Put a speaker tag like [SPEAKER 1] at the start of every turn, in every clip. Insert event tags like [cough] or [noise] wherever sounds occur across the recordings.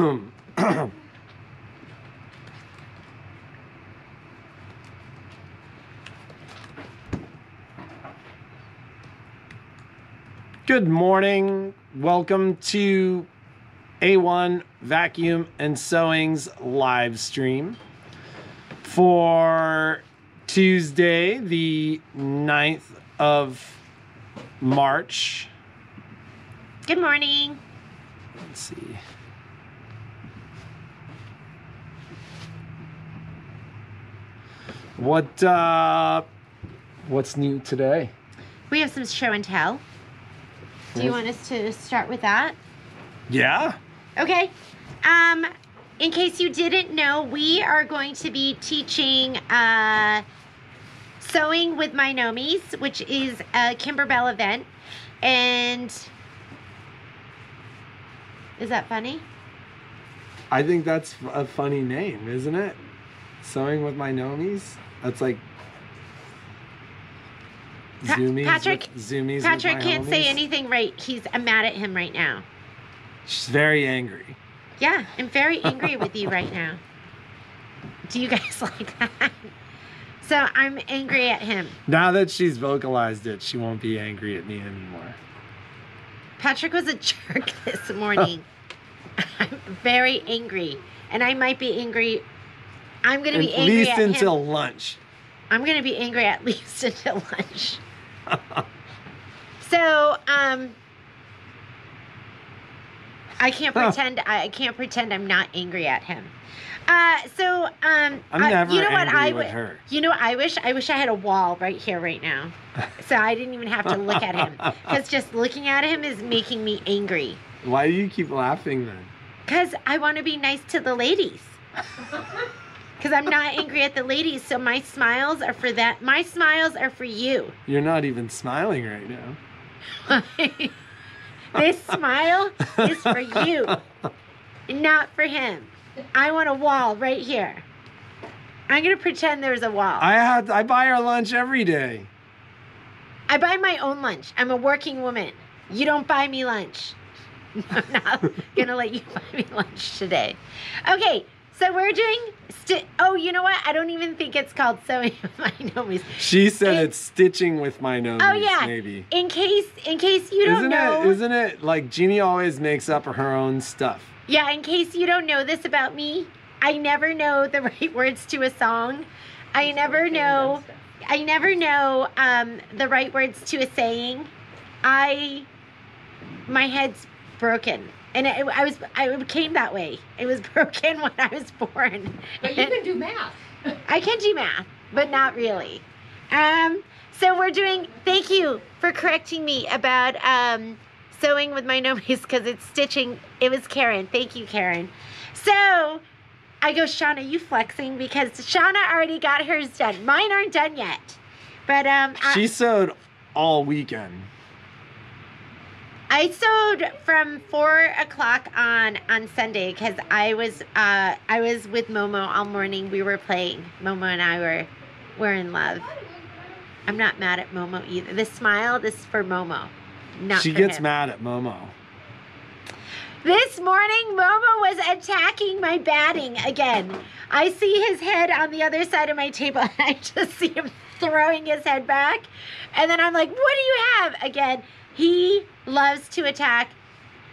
[SPEAKER 1] [coughs] Good morning. Welcome to A1 Vacuum and Sewing's live stream for Tuesday, the 9th of March.
[SPEAKER 2] Good morning.
[SPEAKER 1] Let's see. What uh what's new today?
[SPEAKER 2] We have some show and tell. Do you want us to start with that?
[SPEAKER 1] Yeah?
[SPEAKER 2] Okay. Um, in case you didn't know, we are going to be teaching uh, sewing with my gnomies, which is a Kimberbell event. And is that funny?
[SPEAKER 1] I think that's a funny name, isn't it? Sewing with my gnomies? That's like
[SPEAKER 2] Pa-
[SPEAKER 1] Zoomies.
[SPEAKER 2] Patrick-
[SPEAKER 1] with, zoomies
[SPEAKER 2] Patrick can't say anything right. He's I'm mad at him right now.
[SPEAKER 1] She's very angry.
[SPEAKER 2] Yeah, I'm very angry with you right now. Do you guys [laughs] like that? So I'm angry at him.
[SPEAKER 1] Now that she's vocalized it, she won't be angry at me anymore.
[SPEAKER 2] Patrick was a [laughs] jerk this morning. [laughs] I'm very angry. And I might be angry. I'm going to be angry
[SPEAKER 1] At
[SPEAKER 2] angry
[SPEAKER 1] least
[SPEAKER 2] at least
[SPEAKER 1] until
[SPEAKER 2] him.
[SPEAKER 1] lunch.
[SPEAKER 2] I'm going to be angry at least until lunch. [laughs] so, um, I can't pretend. I I can't pretend I'm not angry at him. Uh, so, um, I-
[SPEAKER 1] never
[SPEAKER 2] you know what I
[SPEAKER 1] her.
[SPEAKER 2] You know what I wish? I wish I had a wall right here, right now, [laughs] so I didn't even have to look at him. Because just looking at him is making me angry.
[SPEAKER 1] Why do you keep laughing then?
[SPEAKER 2] Because I want to be nice to the ladies. [laughs] Because I'm not angry at the ladies, so my smiles are for that. My smiles are for you.
[SPEAKER 1] You're not even smiling right now. [laughs]
[SPEAKER 2] this smile is for you, not for him. I want a wall right here. I'm gonna pretend there's a wall.
[SPEAKER 1] I had I buy her lunch every day.
[SPEAKER 2] I buy my own lunch. I'm a working woman. You don't buy me lunch. [laughs] I'm not gonna let you [laughs] buy me lunch today. Okay, so we're doing. Sti- oh, you know what? I don't even think it's called sewing [laughs] with my gnomies.
[SPEAKER 1] She said
[SPEAKER 2] It-
[SPEAKER 1] it's stitching with my nose.
[SPEAKER 2] Oh yeah.
[SPEAKER 1] maybe.
[SPEAKER 2] In case, in case you don't
[SPEAKER 1] Isn't
[SPEAKER 2] know.
[SPEAKER 1] it? Isn't it like Jeannie always makes up her own stuff?
[SPEAKER 2] Yeah, in case you don't know this about me, I never know the [laughs] right words to a song. I never know. I never know um, the right words to a saying. I, my head's broken, and it, I was. I came that way. It was [laughs] broken when I was born.
[SPEAKER 3] But you can do [laughs] math.
[SPEAKER 2] I can do math, but not really. Um, so we're doing. Thank you for correcting me about um, sewing with my [laughs] gnomies because it's stitching. It was Karen. Thank you, Karen. So I go, Shauna, you flexing because Shauna already got hers done. Mine aren't done yet. But um, I-
[SPEAKER 1] She sewed all weekend.
[SPEAKER 2] I sewed from four o'clock on on Sunday because I was uh I was with Momo all morning. We were playing. Momo and I were were in love. I'm not mad at Momo either. The smile, this is for Momo, not
[SPEAKER 1] she gets
[SPEAKER 2] him.
[SPEAKER 1] mad at Momo.
[SPEAKER 2] This morning, Momo was attacking my batting again. I see his head on the other side of my table. And [laughs] I just see him throwing his head back. And then I'm like, what do you have? Again, he loves to attack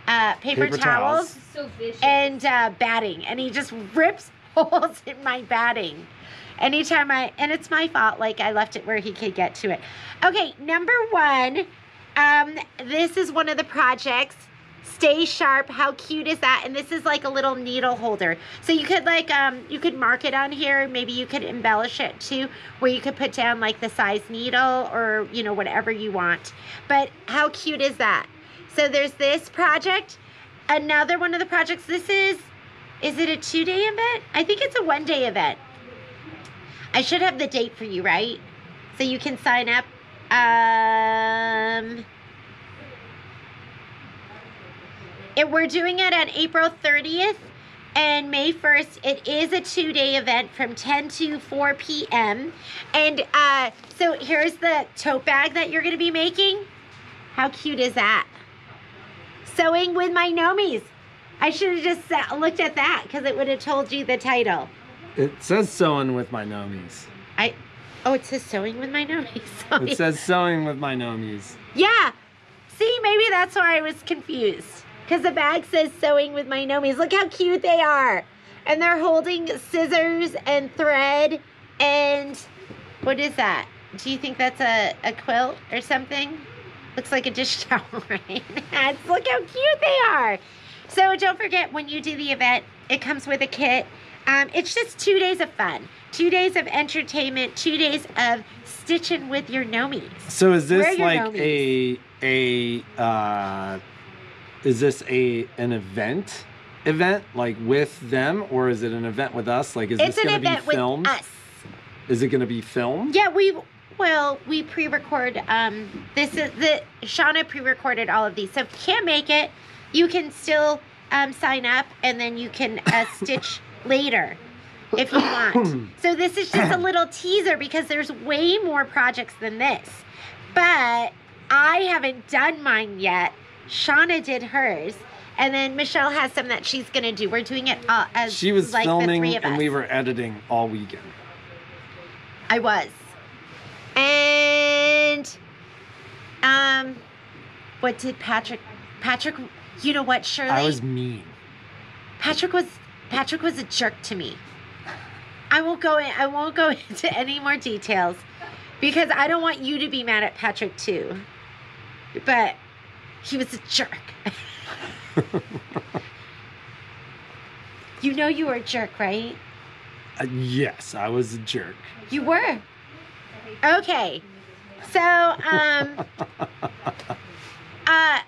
[SPEAKER 2] uh, paper,
[SPEAKER 1] Paper
[SPEAKER 2] towels,
[SPEAKER 1] towels.
[SPEAKER 3] So
[SPEAKER 2] and uh, batting. And he just rips [laughs] holes in my batting. Anytime I, and it's my fault, like I left it where he could get to it. Okay, number one, um, this is one of the projects. Stay sharp. How cute is that? And this is like a little needle holder. So you could like um you could mark it on here. Maybe you could embellish it too, where you could put down like the size needle or you know whatever you want. But how cute is that? So there's this project. Another one of the projects. This is is it a two day event? I think it's a one day event. I should have the date for you, right? So you can sign up. Um, it, we're doing it on April 30th and May 1st. It is a two day event from 10 to 4 p.m. And uh, so here's the tote bag that you're going to be making. How cute is that? Sewing with my gnomies. I should have just looked at that because it would have told you the title.
[SPEAKER 1] It says sewing with my gnomies.
[SPEAKER 2] I. Oh, it says sewing with my gnomies. [laughs] Sorry.
[SPEAKER 1] It says sewing with my gnomies.
[SPEAKER 2] Yeah. See, maybe that's why I was confused. Because the bag says sewing with my gnomies. Look how cute they are. And they're holding scissors and thread and what is that? Do you think that's a, a quilt or something? Looks like a dish [laughs] towel, right? Look how cute they are. So don't forget when you do the event, it comes with a kit. Um, it's just two days of fun, two days of entertainment, two days of stitching with your gnomies.
[SPEAKER 1] So is this like a a uh is this a an event event like with them or is it an event with us? Like is
[SPEAKER 2] it's
[SPEAKER 1] this going to be
[SPEAKER 2] event with
[SPEAKER 1] filmed?
[SPEAKER 2] us.
[SPEAKER 1] Is it going to be filmed?
[SPEAKER 2] Yeah, we well we pre-record. Um, this is the Shauna pre-recorded all of these, so if you can't make it, you can still um, sign up and then you can uh, [laughs] stitch later if you want. [clears throat] so this is just a little teaser because there's way more projects than this, but I haven't done mine yet. Shauna did hers. And then Michelle has some that she's gonna do. We're doing it all as
[SPEAKER 1] She was
[SPEAKER 2] like the
[SPEAKER 1] filming
[SPEAKER 2] three of
[SPEAKER 1] and we were editing all weekend.
[SPEAKER 2] I was. And um what did Patrick Patrick you know what, Shirley?
[SPEAKER 1] I was mean.
[SPEAKER 2] Patrick was Patrick was a jerk to me. I won't go in, I won't go [laughs] into any more details because I don't want you to be mad at Patrick too. But he was a jerk. you know you were a jerk, right?
[SPEAKER 1] Uh, yes, I was a jerk.
[SPEAKER 2] You were. Okay. So, um, uh, I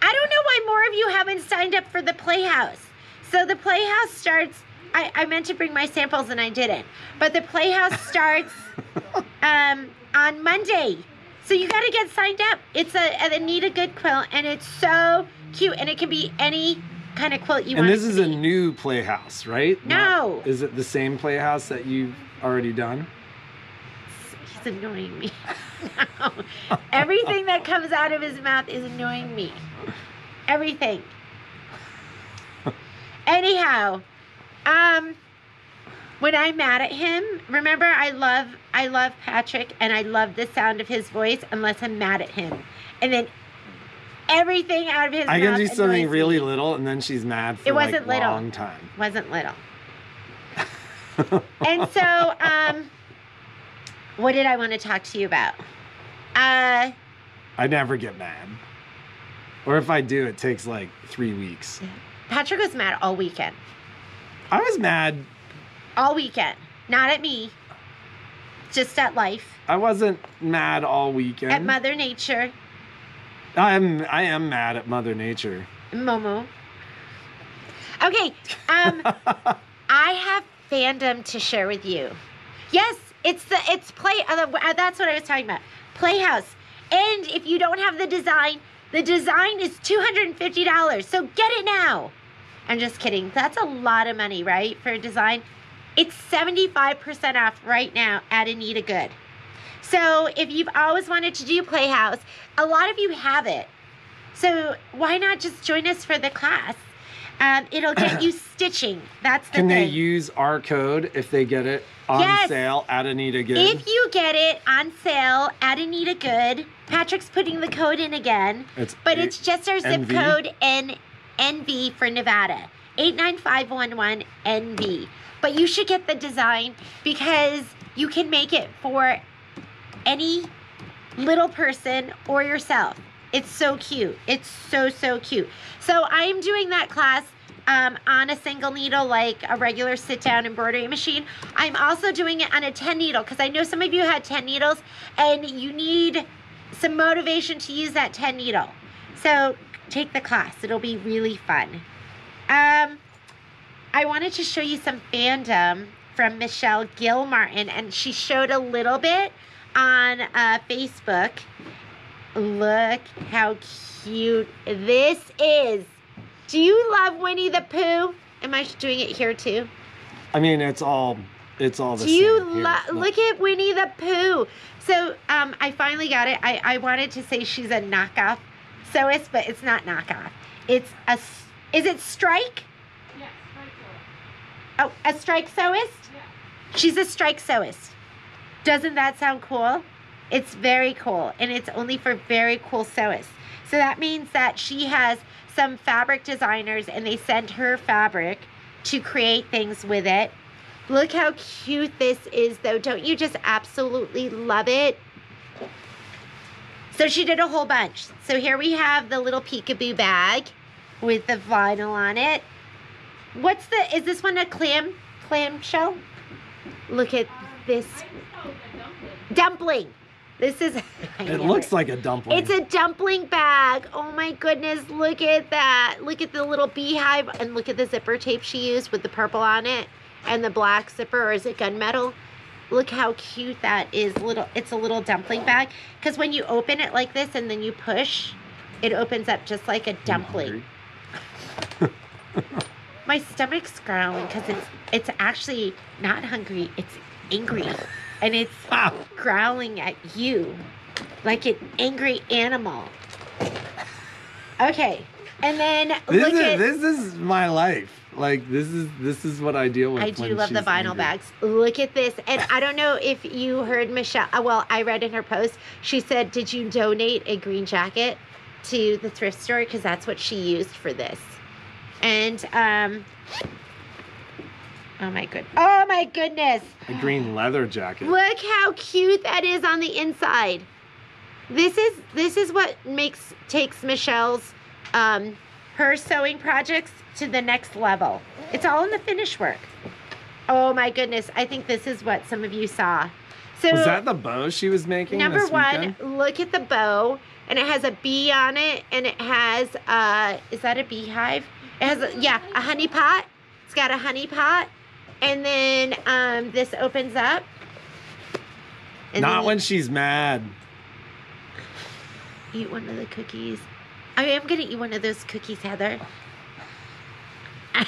[SPEAKER 2] don't know why more of you haven't signed up for the Playhouse. So the Playhouse starts. I, I meant to bring my samples and I didn't, but the Playhouse starts um, on Monday. So you got to get signed up. It's a Anita Good quilt, and it's so cute, and it can be any kind of quilt you
[SPEAKER 1] and
[SPEAKER 2] want.
[SPEAKER 1] And
[SPEAKER 2] this
[SPEAKER 1] is a new playhouse, right?
[SPEAKER 2] No.
[SPEAKER 1] Not- is it the same playhouse that you've already done?
[SPEAKER 2] He's annoying me. [laughs] No. Everything that comes out of his mouth is annoying me. Everything. [laughs] Anyhow, um when I'm mad at him, remember I love I love Patrick and I love the sound of his voice unless I'm mad at him. And then everything out of his
[SPEAKER 1] I can do something really
[SPEAKER 2] me.
[SPEAKER 1] little and then she's mad for
[SPEAKER 2] It wasn't
[SPEAKER 1] like a
[SPEAKER 2] little.
[SPEAKER 1] long time.
[SPEAKER 2] wasn't little. [laughs] and so, um, what did I want to talk to you about? Uh,
[SPEAKER 1] I never get mad. Or if I do, it takes like three weeks.
[SPEAKER 2] Patrick was mad all weekend.
[SPEAKER 1] I was mad.
[SPEAKER 2] All weekend. Not at me. Just at life.
[SPEAKER 1] I wasn't mad all weekend.
[SPEAKER 2] At Mother Nature.
[SPEAKER 1] I'm I am mad at Mother Nature.
[SPEAKER 2] Momo. Okay. Um, [laughs] I have fandom to share with you. Yes, it's the it's play. Uh, uh, that's what I was talking about. Playhouse. And if you don't have the design, the design is two hundred and fifty dollars. So get it now. I'm just kidding. That's a lot of money, right, for a design. It's seventy five percent off right now at Anita Good. So if you've always wanted to do Playhouse, a lot of you have it. So why not just join us for the class? Um, it'll get you [coughs] stitching. That's the
[SPEAKER 1] Can they use our code if they get it on
[SPEAKER 2] Yes.
[SPEAKER 1] sale at Anita Good?
[SPEAKER 2] if you get it on sale at Anita Good, Patrick's putting the code in again,
[SPEAKER 1] it's
[SPEAKER 2] but it's just our zip
[SPEAKER 1] NV?
[SPEAKER 2] code N NV for Nevada. 89511 NV. But you should get the design because you can make it for any little person or yourself. It's so cute. It's so, so cute. So I am doing that class um, on a single needle, like a regular sit down embroidery machine. I'm also doing it on a 10 needle because I know some of you had 10 needles and you need some motivation to use that 10 needle. So take the class, it'll be really fun. Um, I wanted to show you some fandom from Michelle Gilmartin, and she showed a little bit on uh, Facebook. Look how cute this is. Do you love Winnie the Pooh? Am I doing it here too?
[SPEAKER 1] I mean, it's all it's all the
[SPEAKER 2] Do you lo- look at Winnie the Pooh? So um, I finally got it. I, I wanted to say she's a knockoff so sewist, but it's not knockoff. It's a Is it Strike?
[SPEAKER 3] Yes, right
[SPEAKER 2] Oh, a strike sewist?
[SPEAKER 3] Yeah.
[SPEAKER 2] She's a strike sewist. Doesn't that sound cool? It's very cool, and it's only for very cool sewists. So that means that she has some fabric designers, and they send her fabric to create things with it. Look how cute this is, though. Don't you just absolutely love it? So she did a whole bunch. So here we have the little peekaboo bag with the vinyl on it. What's the, is this one a clam, clam shell? Look at this
[SPEAKER 3] I just call it a dumpling.
[SPEAKER 2] This is, [laughs]
[SPEAKER 1] It looks like a dumpling.
[SPEAKER 2] It's a dumpling bag. Oh my goodness, look at that. Look at the little beehive and look at the zipper tape she used with the purple on it and the black zipper or is it gunmetal? Look how cute that is. Little it's a little dumpling bag cuz when you open it like this and then you push, it opens up just like a dumpling. [laughs] My stomach's growling cuz it's it's actually not hungry, it's angry. And it's [laughs] growling at you like an angry animal. Okay. And then
[SPEAKER 1] This
[SPEAKER 2] look
[SPEAKER 1] is
[SPEAKER 2] at
[SPEAKER 1] this is my life. Like this is this is what I deal with.
[SPEAKER 2] I do love the vinyl
[SPEAKER 1] angry.
[SPEAKER 2] bags. Look at this. And I don't know if you heard Michelle. uh, Well, I read in her post, she said, Did you donate a green jacket to the thrift store? Because that's what she used for this. And, um, oh my good. Oh my goodness.
[SPEAKER 1] A green leather jacket.
[SPEAKER 2] Look how cute that is on the inside. This is this is what makes takes Michelle's um her sewing projects to the next level. It's all in the finish work. Oh my goodness, I think this is what some of you saw. So
[SPEAKER 1] Was that the bow she was making?
[SPEAKER 2] number
[SPEAKER 1] this
[SPEAKER 2] one, look at the bow and it has a bee on it and it has uh is that a beehive? It has a, yeah, a honey pot. It's got a honey pot. And then um this opens up. And
[SPEAKER 1] Not when she's mad.
[SPEAKER 2] eat one of the cookies. I am gonna eat one of those cookies, Heather. [laughs]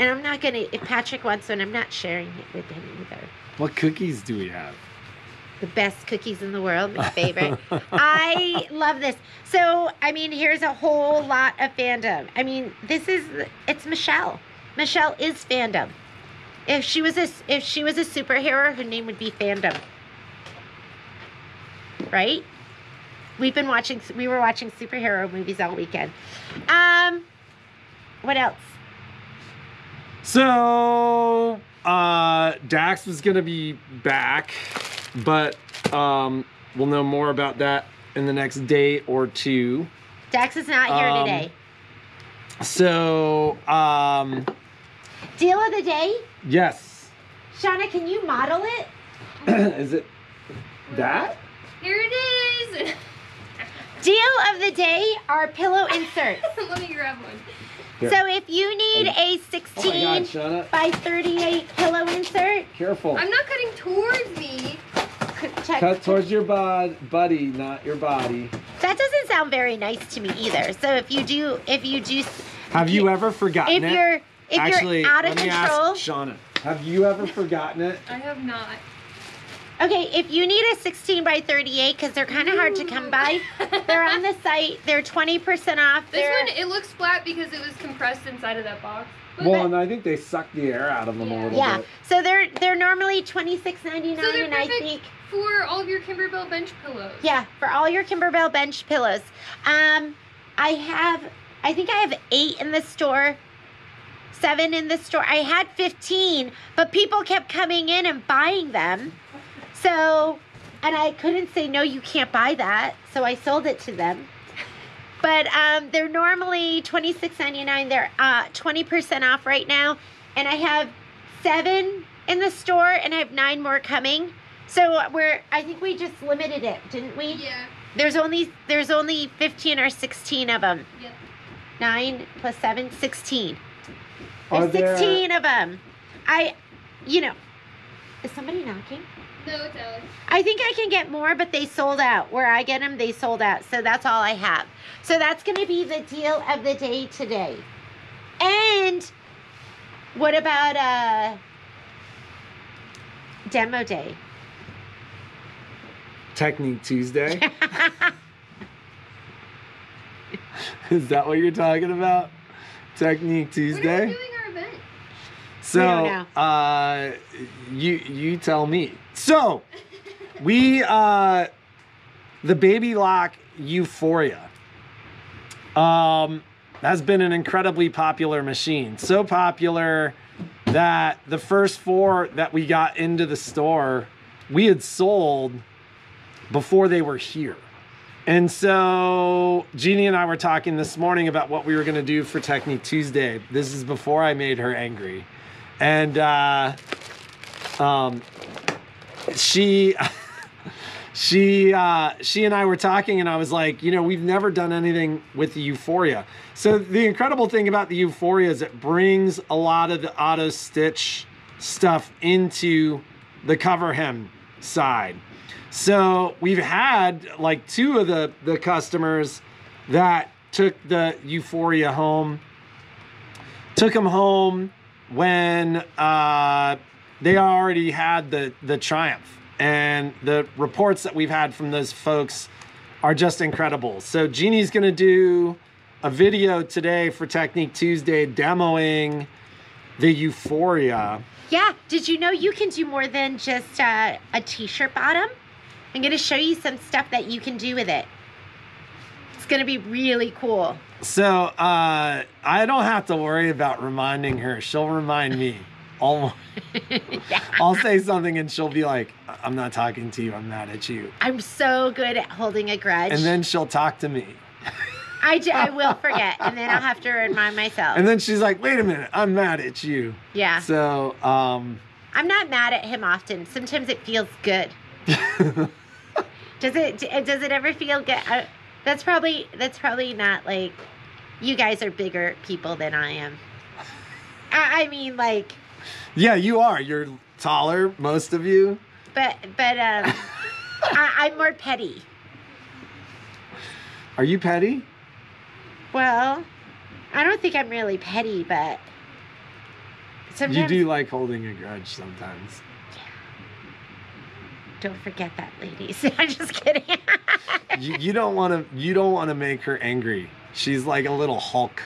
[SPEAKER 2] And I'm not gonna if Patrick wants one, I'm not sharing it with him either.
[SPEAKER 1] What cookies do we have?
[SPEAKER 2] The best cookies in the world, my favorite. [laughs] I love this. So, I mean, here's a whole lot of fandom. I mean, this is it's Michelle. Michelle is fandom. If she was a if she was a superhero, her name would be fandom. Right? We've been watching we were watching superhero movies all weekend. Um what else?
[SPEAKER 1] So, uh, Dax was gonna be back, but um, we'll know more about that in the next day or two.
[SPEAKER 2] Dax is not here
[SPEAKER 1] Um,
[SPEAKER 2] today.
[SPEAKER 1] So, um,
[SPEAKER 2] Deal of the day?
[SPEAKER 1] yes,
[SPEAKER 2] Shauna, can you model it? [clears throat]
[SPEAKER 1] is it that?
[SPEAKER 3] Here it is. [laughs]
[SPEAKER 2] Deal of the day are pillow inserts. [laughs]
[SPEAKER 3] Let me grab one.
[SPEAKER 1] Here.
[SPEAKER 2] So if you need oh, a
[SPEAKER 1] Oh
[SPEAKER 2] 16
[SPEAKER 1] God,
[SPEAKER 2] by 38 pillow insert,
[SPEAKER 1] careful.
[SPEAKER 3] I'm not cutting towards me.
[SPEAKER 2] check.
[SPEAKER 1] Cut towards your bod, buddy, not your body.
[SPEAKER 2] That doesn't sound very nice to me either. So if you do, if you do,
[SPEAKER 1] Have you ever forgotten it,
[SPEAKER 2] if
[SPEAKER 1] it?
[SPEAKER 2] you're if
[SPEAKER 1] Actually,
[SPEAKER 2] you're out of
[SPEAKER 1] let me
[SPEAKER 2] control,
[SPEAKER 1] ask Shauna. Have you ever forgotten it?
[SPEAKER 3] I have not.
[SPEAKER 2] Okay. If you need a 16 by 38, because they're kind of hard to come by, they're on the site. They're 20% off.
[SPEAKER 3] This
[SPEAKER 2] They're,
[SPEAKER 3] one, it looks flat because it was compressed inside of that box. But
[SPEAKER 1] Well, and I think they suck the air out of them a
[SPEAKER 3] Yeah.
[SPEAKER 1] little
[SPEAKER 2] yeah.
[SPEAKER 1] bit.
[SPEAKER 2] So they're they're normally 26.99,
[SPEAKER 3] So they're
[SPEAKER 2] and I think
[SPEAKER 3] for all of your Kimberbell bench pillows.
[SPEAKER 2] Yeah, for all your Kimberbell bench pillows. Um, I have, I think I have eight in the store, seven in the store. I had 15, but people kept coming in and buying them. So, and I couldn't say, no, you can't buy that. So I sold it to them. [laughs] But um, they're normally $26.99. They're uh, 20% off right now. And I have seven in the store and I have nine more coming. So we're I think we just limited it, didn't we?
[SPEAKER 3] Yeah.
[SPEAKER 2] There's only there's only 15 or 16 of them.
[SPEAKER 3] Yep.
[SPEAKER 2] 9 plus 7 16.
[SPEAKER 1] Are
[SPEAKER 2] There's
[SPEAKER 1] there-
[SPEAKER 2] 16 of them. I you know, is somebody knocking?
[SPEAKER 3] No.
[SPEAKER 2] I think I can get more, but they sold out. Where I get them, they sold out. So that's all I have. So that's going to be the deal of the day today. And what about uh demo day?
[SPEAKER 1] Technique Tuesday. [laughs] [laughs] Is that what you're talking about? Technique
[SPEAKER 3] When we
[SPEAKER 1] Tuesday.
[SPEAKER 3] doing our event?
[SPEAKER 1] So,
[SPEAKER 2] don't
[SPEAKER 1] uh, you you tell me. So, we uh, the Baby Lock Euphoria. Um, has been an incredibly popular machine. So popular that the first four that we got into the store, we had sold before they were here. And so Jeannie and I were talking this morning about what we were going to do for Technique Tuesday. This is before I made her angry. And uh, um, she [laughs] she uh, she and I were talking, and I was like, you know, we've never done anything with the Euphoria. So the incredible thing about the Euphoria is it brings a lot of the auto stitch stuff into the cover hem side. So we've had like two of the the customers that took the Euphoria home, took them home when uh, they already had the the Triumph, and the reports that we've had from those folks are just incredible. So Jeannie's gonna do a video today for Technique Tuesday demoing the Euphoria.
[SPEAKER 2] Yeah. Did you know you can do more than just uh, a t-shirt bottom? I'm going to show you some stuff that you can do with it. It's going to be really cool.
[SPEAKER 1] So uh, I don't have to worry about reminding her. She'll remind me. I'll, [laughs] I'll say something and she'll be like, I'm not talking to you. I'm mad at you.
[SPEAKER 2] I'm so good at holding a grudge.
[SPEAKER 1] And then she'll talk to me.
[SPEAKER 2] I, j- I will [laughs] forget, and then I'll have to remind myself.
[SPEAKER 1] And then she's like, wait a minute. I'm mad at you.
[SPEAKER 2] yeah.
[SPEAKER 1] So, um,
[SPEAKER 2] I'm not mad at him often. Sometimes it feels good. [laughs] Does it? Does it ever feel good? Uh, that's probably. That's probably not like. You guys are bigger people than I am. I, I mean, like,
[SPEAKER 1] yeah, you are. You're taller, most of you.
[SPEAKER 2] but but um, [laughs] I, I'm more petty.
[SPEAKER 1] Are you petty?
[SPEAKER 2] Well, I don't think I'm really petty, but sometimes You
[SPEAKER 1] do like holding a grudge sometimes. Yeah.
[SPEAKER 2] Don't forget that, ladies. [laughs] I'm just kidding. [laughs]
[SPEAKER 1] you, you don't want to you don't want to make her angry she's like a little hulk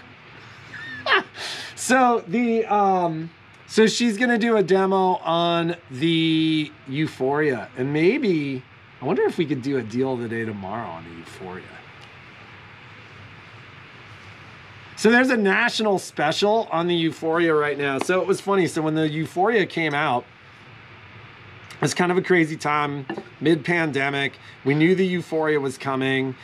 [SPEAKER 1] so the um so she's gonna do a demo on the euphoria and maybe i wonder if we could do a deal of the day tomorrow on the euphoria so there's a national special on the euphoria right now so it was funny so when the euphoria came out it's kind of a crazy time, mid pandemic. We knew the euphoria was coming.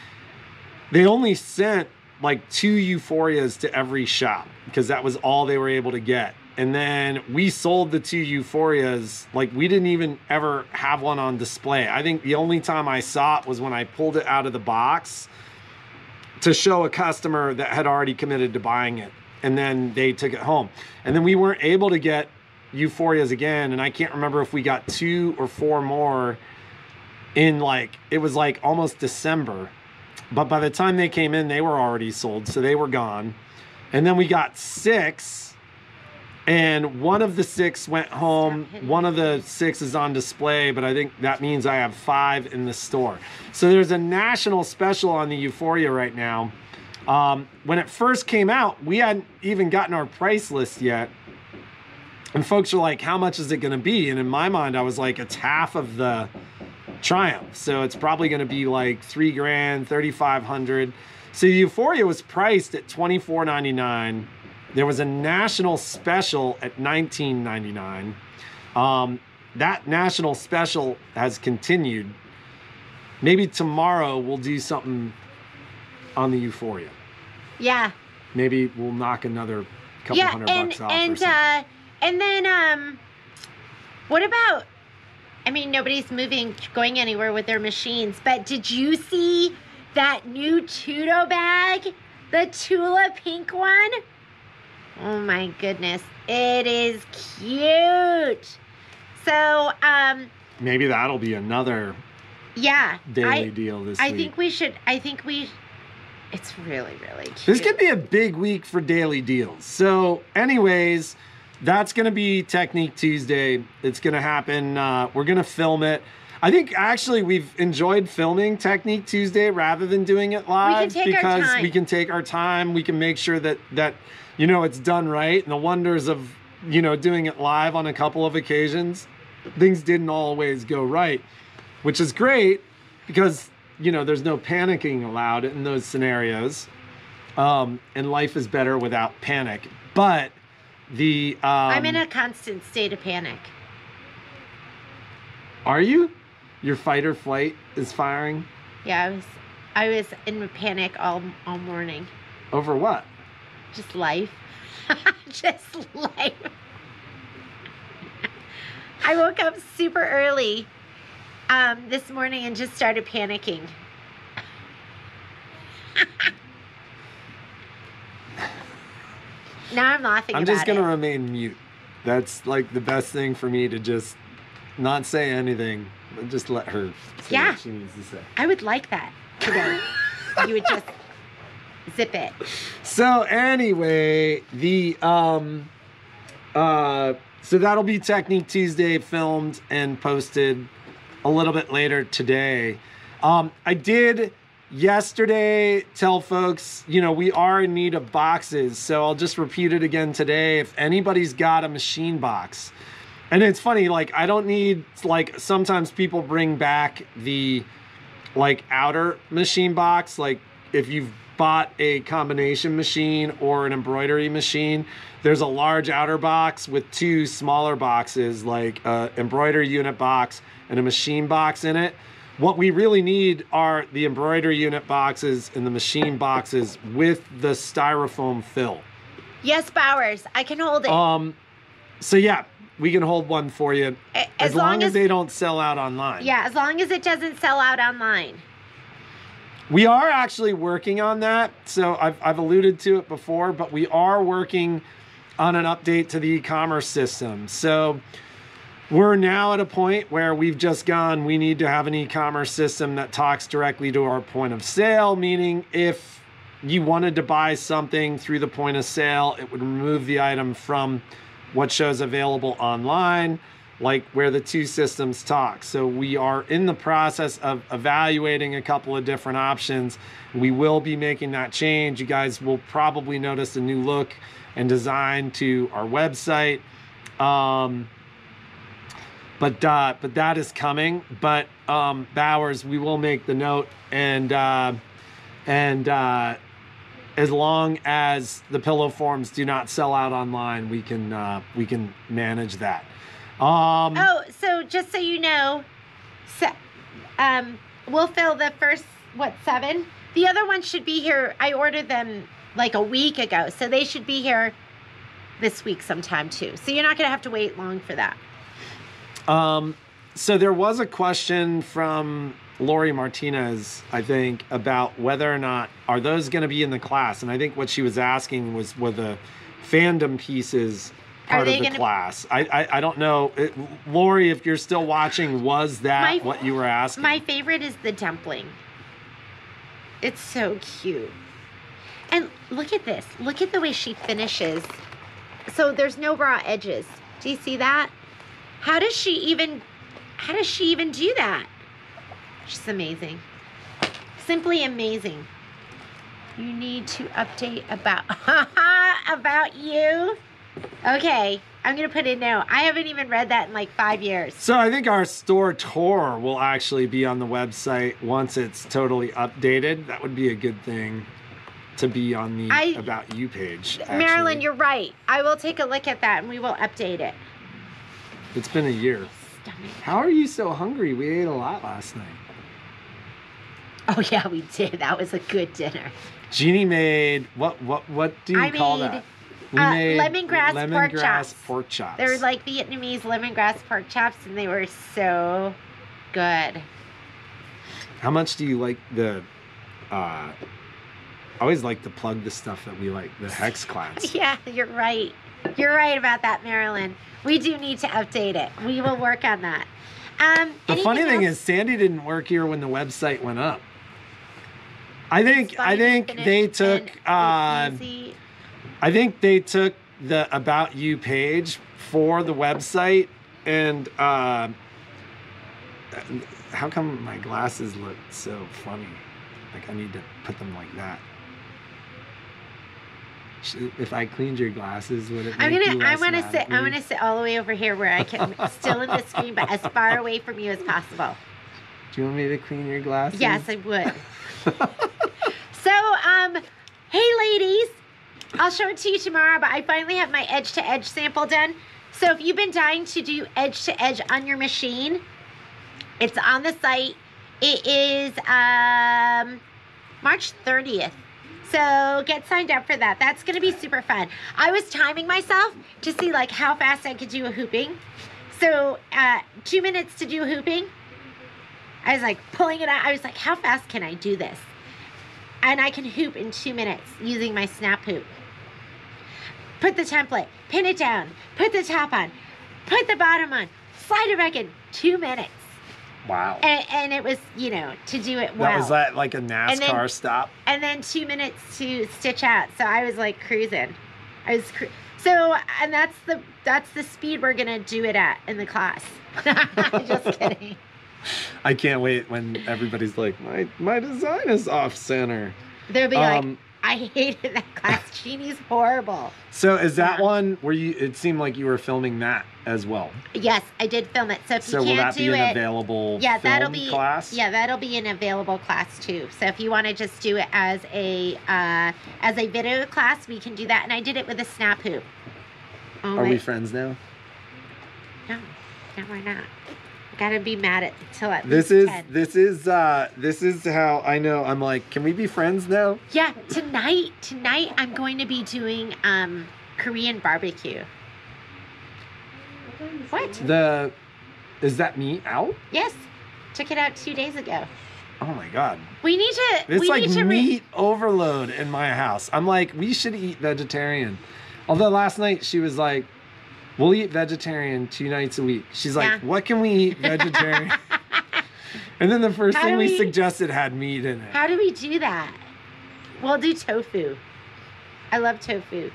[SPEAKER 1] They only sent like two euphorias to every shop because that was all they were able to get. And then we sold the two euphorias. Like we didn't even ever have one on display. I think the only time I saw it was when I pulled it out of the box to show a customer that had already committed to buying it. And then they took it home. And then we weren't able to get euphorias again and i can't remember if we got two or four more in like it was like almost december but by the time they came in they were already sold so they were gone and then we got six and one of the six went home one of the six is on display but i think that means i have five in the store so there's a national special on the euphoria right now um, when it first came out we hadn't even gotten our price list yet and folks are like, how much is it going to be? And in my mind, I was like, it's half of the Triumph. So it's probably going to be like three grand, 3,500. So the Euphoria was priced at 24.99. There was a national special at 19.99. Um, that national special has continued. Maybe tomorrow we'll do something on the Euphoria.
[SPEAKER 2] yeah.
[SPEAKER 1] Maybe we'll knock another couple
[SPEAKER 2] yeah,
[SPEAKER 1] hundred
[SPEAKER 2] and
[SPEAKER 1] bucks off or
[SPEAKER 2] and
[SPEAKER 1] something.
[SPEAKER 2] uh, and then um, what about? I mean, nobody's moving, going anywhere with their machines. But did you see that new Tutto bag, the Tula Pink one? Oh my goodness, it is cute. So um,
[SPEAKER 1] Maybe that'll be another
[SPEAKER 2] yeah,
[SPEAKER 1] daily
[SPEAKER 2] I
[SPEAKER 1] deal this
[SPEAKER 2] I
[SPEAKER 1] week.
[SPEAKER 2] I think we should. I think we. It's really really cute.
[SPEAKER 1] this could be a big week for daily deals. So, anyways, that's going to be Technique Tuesday. It's going to happen. Uh, we're going to film it. I think actually we've enjoyed filming Technique Tuesday rather than doing it live
[SPEAKER 2] our
[SPEAKER 1] because we can take our time. We can make sure that that you know it's done right. And the wonders of you know doing it live on a couple of occasions, things didn't always go right, which is great because you know there's no panicking allowed in those scenarios, um, and life is better without panic. But the um,
[SPEAKER 2] I'm in a constant state of panic.
[SPEAKER 1] Are you? Your fight or flight is firing
[SPEAKER 2] Yeah, I was I was in a panic all all morning.
[SPEAKER 1] over what?
[SPEAKER 2] Just life. [laughs] Just life. I woke up super early um, this morning and just started panicking. [laughs] now I'm laughing
[SPEAKER 1] I'm just gonna
[SPEAKER 2] it.
[SPEAKER 1] remain mute. That's like the best thing for me to just not say anything. Just let her say
[SPEAKER 2] Yeah.
[SPEAKER 1] what she needs to say.
[SPEAKER 2] I would like that today. [laughs] you would just zip it.
[SPEAKER 1] So anyway, the um uh so that'll be Technique Tuesday filmed and posted a little bit later today. Um I did yesterday tell folks, you know, we are in need of boxes. So I'll just repeat it again today. If anybody's got a machine box, and it's funny, like I don't need like sometimes people bring back the like outer machine box. Like if you've bought a combination machine or an embroidery machine, there's a large outer box with two smaller boxes, like a embroidery unit box and a machine box in it. What we really need are the embroidery unit boxes and the machine boxes with the styrofoam fill.
[SPEAKER 2] Yes, Bowers, I can hold it.
[SPEAKER 1] Um, so yeah, we can hold one for you
[SPEAKER 2] A-
[SPEAKER 1] as, long, as, they don't sell out online.
[SPEAKER 2] yeah, as long as it doesn't sell out online.
[SPEAKER 1] We are actually working on that. So I've, I've alluded to it before, but we are working on an update to the e commerce system. So we're now at a point where we've just gone, we need to have an e commerce system that talks directly to our point of sale, meaning if you wanted to buy something through the point of sale, it would remove the item from what shows available online, like where the two systems talk. So we are in the process of evaluating a couple of different options. We will be making that change. You guys will probably notice a new look and design to our website. Um, but uh, but that is coming. But um, Bowers, we will make the note, and uh, and uh, as long as the pillow forms do not sell out online, we can uh, we can manage that. Um,
[SPEAKER 2] Oh, so just so you know, se- um, we'll fill the first what seven. The other ones should be here. I ordered them like a week ago, so they should be here this week sometime too. So you're not gonna have to wait long for that.
[SPEAKER 1] Um, so there was a question from Lori Martinez, I think, about whether or not are those going to be in the class, and I think what she was asking was were the fandom pieces part of the
[SPEAKER 2] gonna-
[SPEAKER 1] class. I, I I don't know, it, Lori, if you're still watching, was that
[SPEAKER 2] My-
[SPEAKER 1] what you were asking?
[SPEAKER 2] My favorite is the dumpling. It's so cute. And look at this. Look at the way she finishes. So there's no raw edges. Do you see that? How does she even how does she even do that? She's amazing. Simply amazing. You need to update about [laughs] about you. Okay, I'm gonna put it now. I haven't even read that in like five years.
[SPEAKER 1] So I think our store tour will actually be on the website once it's totally updated. That would be a good thing to be on the
[SPEAKER 2] I-
[SPEAKER 1] about you page.
[SPEAKER 2] Marilyn, you're right. I will take a look at that and we will update it.
[SPEAKER 1] It's been a year.
[SPEAKER 2] Stomach.
[SPEAKER 1] How are you so hungry? We ate a lot last night. [laughs]
[SPEAKER 2] Oh yeah, we did. That was a good dinner.
[SPEAKER 1] Jeannie made what? What? What do you
[SPEAKER 2] I
[SPEAKER 1] call
[SPEAKER 2] made,
[SPEAKER 1] that?
[SPEAKER 2] uh, lemongrass pork
[SPEAKER 1] lemongrass
[SPEAKER 2] chops.
[SPEAKER 1] pork chops.
[SPEAKER 2] They were like Vietnamese lemongrass pork chops, and they were so good.
[SPEAKER 1] How much do you like the? Uh, I always like to plug the stuff that we like. The [laughs] hex class.
[SPEAKER 2] Yeah, you're right. You're right about that, Marilyn. We do need to update it. We will work on that. Um,
[SPEAKER 1] The funny thing
[SPEAKER 2] else?
[SPEAKER 1] is, Sandy didn't work here when the website went up. I think. I think they took. Uh. I think they took the about you page for the website and uh, how come my glasses look so funny? Like I need to put them like that. If I cleaned your glasses, would it?
[SPEAKER 2] I'm gonna I want to sit I'm gonna sit all the way over here where I can [laughs] still in the screen but as far away from you as possible.
[SPEAKER 1] Do you want me to clean your glasses?
[SPEAKER 2] Yes, I would. [laughs] Ladies, I'll show it to you tomorrow, but I finally have my edge to edge sample done. So if you've been dying to do edge to edge on your machine, it's on the site. It is um March 30th. So get signed up for that. That's gonna be super fun. I was timing myself to see like how fast I could do a hooping. So uh two minutes to do hooping. I was like pulling it out. I was like, how fast can I do this? And I can hoop in two minutes using my snap hoop. Put the template, pin it down, put the top on, put the bottom on, slide it back in two minutes.
[SPEAKER 1] Wow.
[SPEAKER 2] And, and it was, you know, to do it well.
[SPEAKER 1] That was that like a NASCAR
[SPEAKER 2] then-
[SPEAKER 1] stop.
[SPEAKER 2] and then two minutes to stitch out. So I was like cruising. I was cru- so, and that's the that's the speed we're gonna do it at in the class. [laughs] Just kidding.
[SPEAKER 1] I can't wait when everybody's like, my my design is off center.
[SPEAKER 2] They'll be like,
[SPEAKER 1] Um,
[SPEAKER 2] I hated that class. Jeannie's [laughs] horrible.
[SPEAKER 1] So is that
[SPEAKER 2] Yeah.
[SPEAKER 1] one where you? It seemed like you were filming that as well.
[SPEAKER 2] Yes, I did film it. So if
[SPEAKER 1] So
[SPEAKER 2] you
[SPEAKER 1] will
[SPEAKER 2] can't
[SPEAKER 1] that be
[SPEAKER 2] do
[SPEAKER 1] an
[SPEAKER 2] it,
[SPEAKER 1] available
[SPEAKER 2] yeah, that'll be
[SPEAKER 1] class?
[SPEAKER 2] yeah, that'll be an available class too. So if you want to just do it as a uh, as a video class, we can do that. And I did it with a snap hoop. Oh
[SPEAKER 1] Are
[SPEAKER 2] my-
[SPEAKER 1] we friends now?
[SPEAKER 2] No, no, we're not. Gotta be mad at till at
[SPEAKER 1] This is
[SPEAKER 2] 10.
[SPEAKER 1] this is uh this is how I know I'm like, can we be friends now?
[SPEAKER 2] Yeah, tonight, tonight I'm going to be doing um Korean barbecue. What?
[SPEAKER 1] The is that meat out?
[SPEAKER 2] Yes, took it out two days ago.
[SPEAKER 1] Oh my god.
[SPEAKER 2] We need to.
[SPEAKER 1] It's
[SPEAKER 2] we
[SPEAKER 1] like
[SPEAKER 2] need to re-
[SPEAKER 1] meat overload in my house. I'm like, we should eat vegetarian. Although last night she was like, we'll eat vegetarian two nights a week. She's like,
[SPEAKER 2] Yeah.
[SPEAKER 1] what can we eat [laughs] vegetarian? and then the first
[SPEAKER 2] How
[SPEAKER 1] thing we,
[SPEAKER 2] we-
[SPEAKER 1] suggested had meat in it.
[SPEAKER 2] How do we do that? We'll do tofu. I love tofu.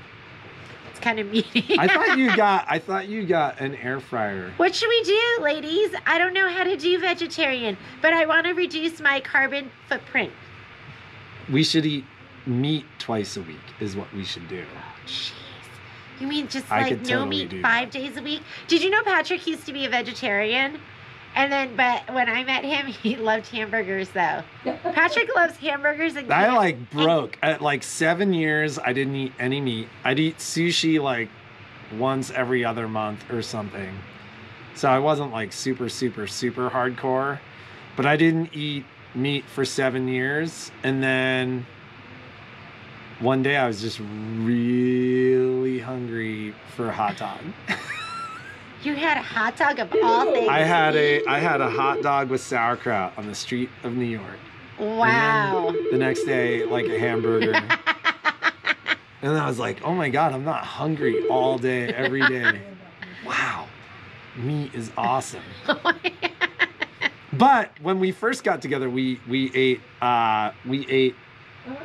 [SPEAKER 2] It's kind of meaty.
[SPEAKER 1] I thought you [laughs] got I thought you got an air fryer.
[SPEAKER 2] What should we do, ladies? I don't know how to do vegetarian, but I want to reduce my carbon footprint.
[SPEAKER 1] We should eat meat twice a week is what we should do.
[SPEAKER 2] Oh, jeez. You mean just
[SPEAKER 1] I
[SPEAKER 2] like no
[SPEAKER 1] totally
[SPEAKER 2] meat
[SPEAKER 1] do
[SPEAKER 2] five days a week? Did you know Patrick used to be a vegetarian? And then, but when I met him, [laughs] he loved hamburgers though. [laughs] Patrick loves hamburgers and
[SPEAKER 1] I like broke at like seven years. I didn't eat any meat. I'd eat sushi like once every other month or something. So I wasn't like super, super, super hardcore. But I didn't eat meat for seven years. And then one day I was just really hungry for a hot dog.
[SPEAKER 2] You had a hot dog of all [laughs] things.
[SPEAKER 1] I had a I had a hot dog with sauerkraut on the street of New York.
[SPEAKER 2] Wow.
[SPEAKER 1] The next day, like a hamburger. [laughs] And then I was like, oh my God, I'm not hungry all day, every day. Wow. Meat is awesome. [laughs] But when we first got together, we we ate uh we ate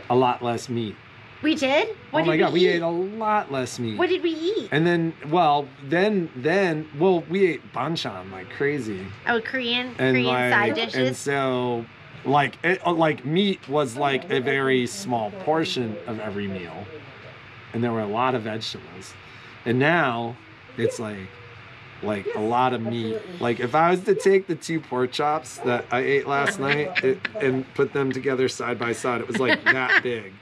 [SPEAKER 1] a lot less meat.
[SPEAKER 2] We did? What
[SPEAKER 1] oh my
[SPEAKER 2] did
[SPEAKER 1] god,
[SPEAKER 2] we,
[SPEAKER 1] we ate a lot less meat.
[SPEAKER 2] What did we eat?
[SPEAKER 1] and then well, then then well, we ate banchan like crazy.
[SPEAKER 2] Oh, Korean,
[SPEAKER 1] And
[SPEAKER 2] Korean
[SPEAKER 1] like
[SPEAKER 2] side
[SPEAKER 1] and
[SPEAKER 2] dishes.
[SPEAKER 1] so like it, uh, like meat was like a very small portion of every meal. And there were a lot of vegetables. And now it's like like a lot of meat. Like if I was to take the two pork chops that I ate last night it, and put them together side by side, it was like that [laughs] big.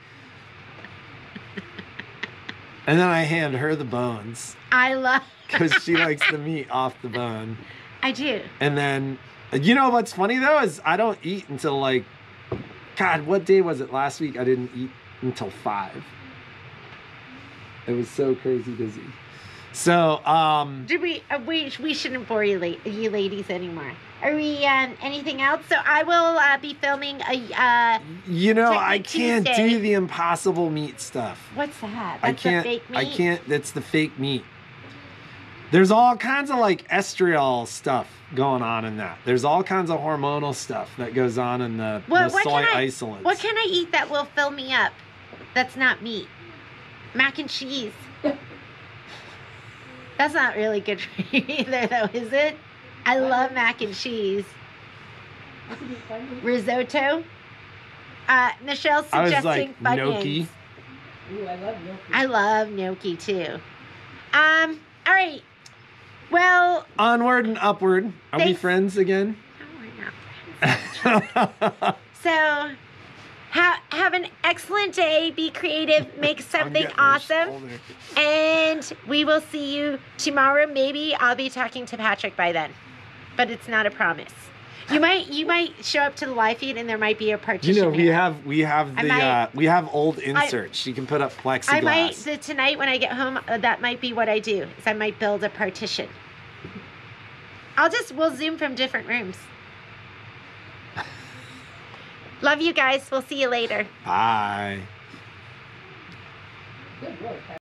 [SPEAKER 1] And then I hand her the bones
[SPEAKER 2] I love. [laughs]
[SPEAKER 1] because she likes the meat off the bone.
[SPEAKER 2] I do.
[SPEAKER 1] And then, you know what's funny though is I don't eat until like, God, what day was it last week? I didn't eat until five. It was so crazy busy. So, um,
[SPEAKER 2] Did we? Uh, we we shouldn't bore you, la- you ladies anymore. Are we? Um, anything else? So I will uh, be filming a. Uh,
[SPEAKER 1] you know, I can't
[SPEAKER 2] Tuesday.
[SPEAKER 1] do the impossible meat stuff.
[SPEAKER 2] what's that?
[SPEAKER 1] I
[SPEAKER 2] That's
[SPEAKER 1] can't.
[SPEAKER 2] The fake meat.
[SPEAKER 1] I can't. That's the fake meat. There's all kinds of like estriol stuff going on in that. There's all kinds of hormonal stuff that goes on in the,
[SPEAKER 2] What-
[SPEAKER 1] the soy
[SPEAKER 2] I-
[SPEAKER 1] isolates.
[SPEAKER 2] What can I eat that will fill me up? That's not meat. Mac and cheese. [laughs] That's not really good for [laughs] you either, though, is it? I love mac and cheese. Risotto. Uh, Michelle's
[SPEAKER 1] I was
[SPEAKER 2] suggesting
[SPEAKER 1] like gnocchi.
[SPEAKER 4] Ooh, I love gnocchi.
[SPEAKER 2] I love gnocchi too. Um. All right. Well,
[SPEAKER 1] Onward and upward. Are we friends again?
[SPEAKER 2] no, we're not friends. So, ha- have an excellent day. Be creative. [laughs] Make something awesome. And we will see you tomorrow. Maybe I'll be talking to Patrick by then, but it's not a promise. You might you might show up to the live feed and there might be a partition.
[SPEAKER 1] You know, we have we have the
[SPEAKER 2] might-
[SPEAKER 1] uh, we have old inserts. you can put up plexiglass.
[SPEAKER 2] I might the, tonight when I get home. Uh, that might be what I do. Is I might build a partition. I'll just we'll zoom from different rooms. Love you guys. We'll see you later.
[SPEAKER 1] Bye.
[SPEAKER 4] Good work.